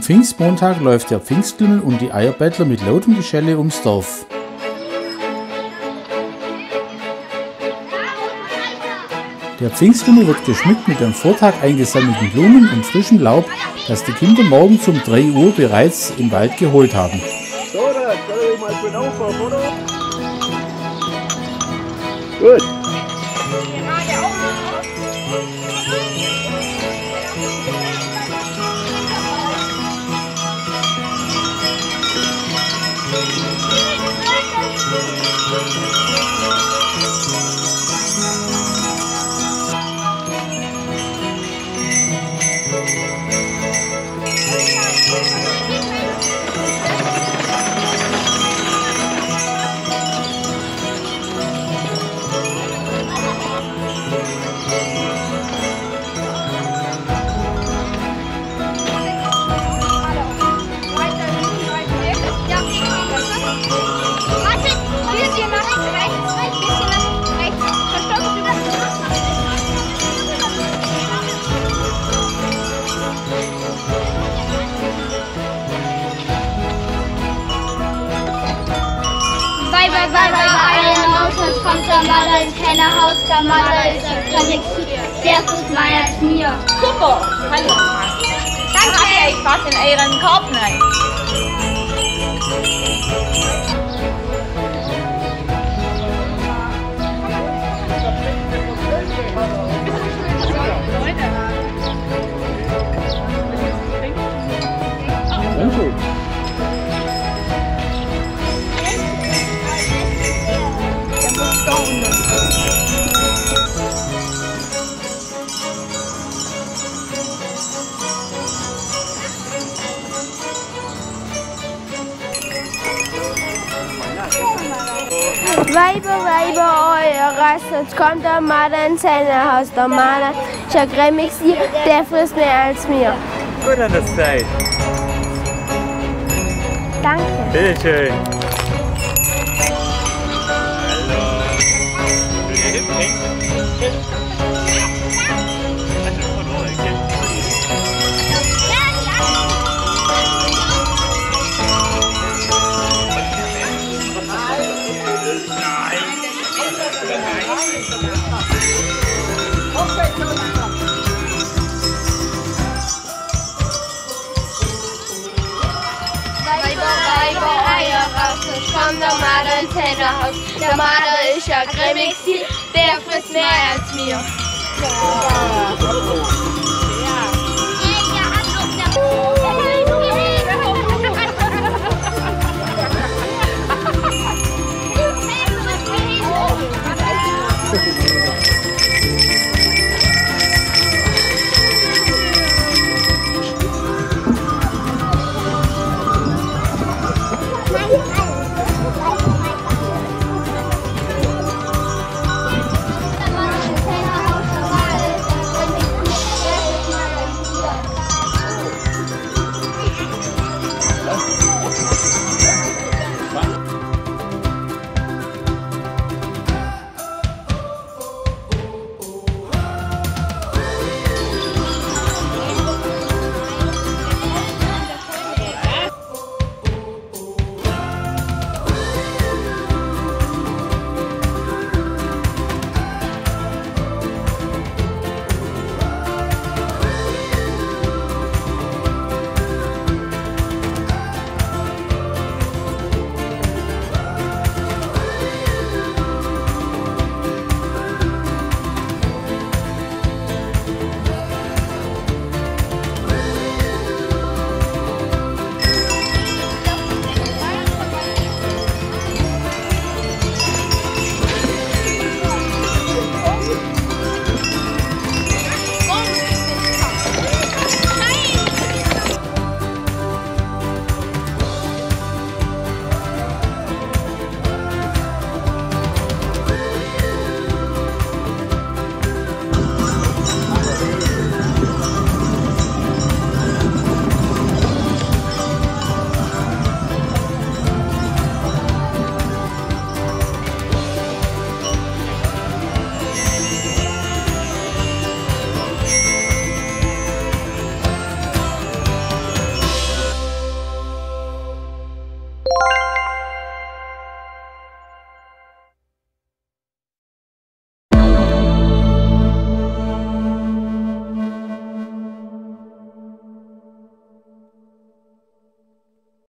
Am Pfingstmontag läuft der Pfingstklüngel und die Eierbettler mit lautem Geschelle ums Dorf. Der Pfingstklüngel wird geschmückt mit am Vortag eingesammelten Blumen und frischem Laub, das die Kinder morgens um 3 Uhr bereits im Wald geholt haben. So, Música Bye, bye, bye, bye, raus, jetzt kommt der Maler ins Kennerhaus, der Maler ist ein König, der tut meiner mir. Super, hallo. Danke. Okay, ich fasse in euren Korb rein. Weiber, Weiber, euer Rast, jetzt kommt der Marder ins Haus. Der Marder ist ein grimmig Tier, der frisst mehr als mir. Gut an der Zeit. Danke. Bitte schön. Weiber, Jetzt kommt der Marder ins Haus. Der Marder ist ein grimmig der frisst mehr als mir.